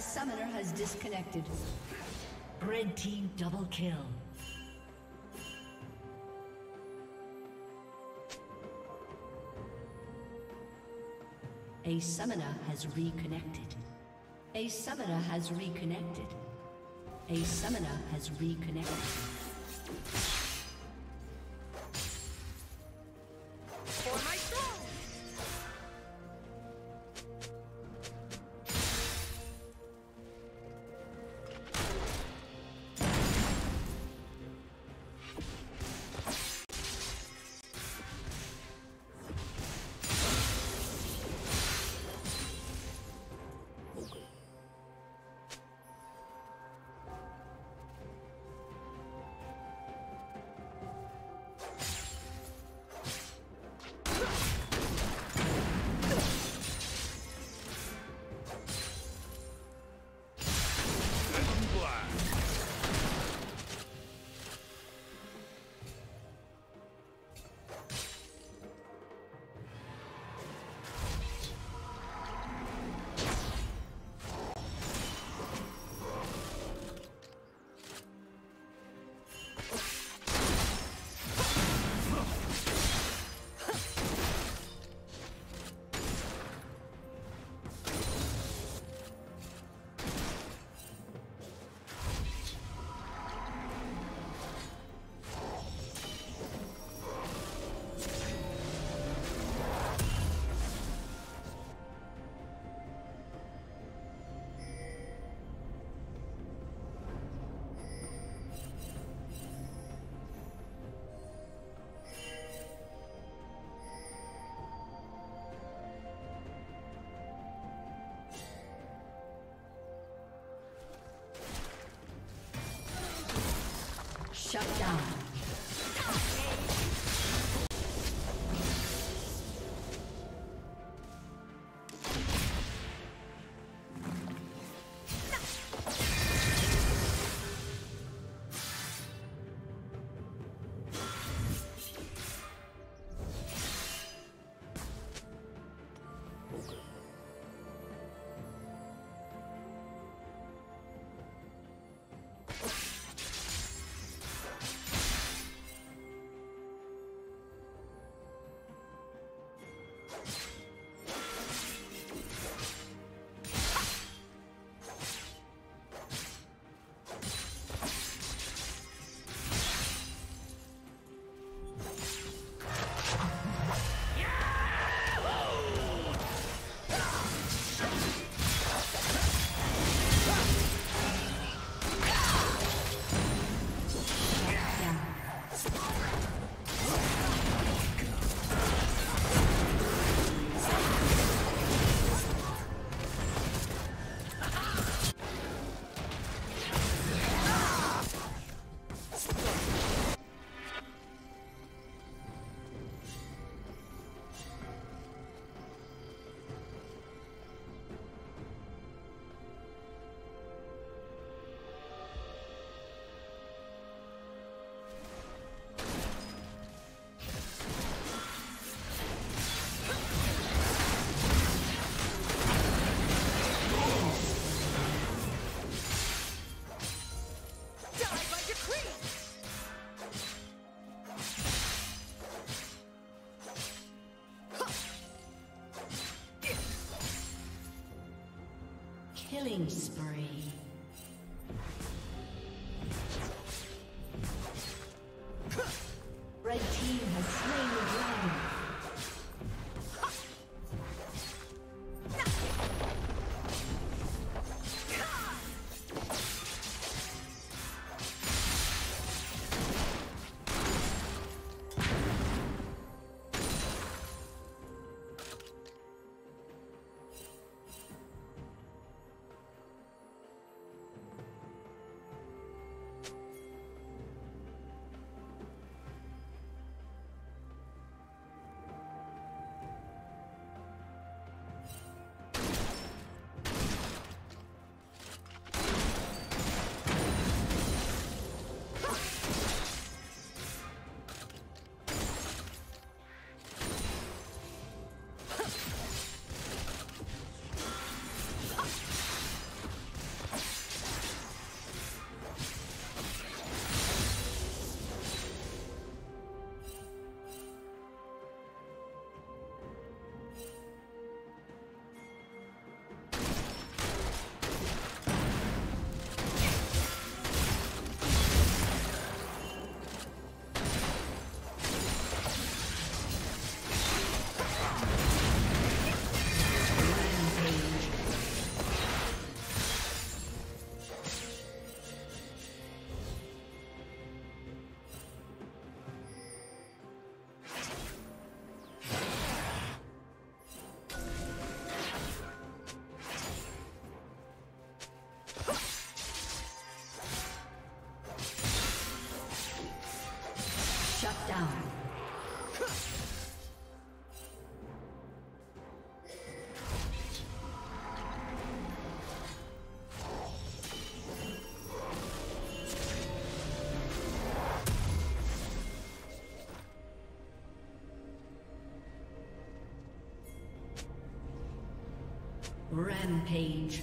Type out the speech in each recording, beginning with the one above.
A summoner has disconnected. Red team double kill. A summoner has reconnected. A summoner has reconnected. A summoner has reconnected. Shut down. Killing spree. down. Rampage.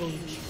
Destroyed.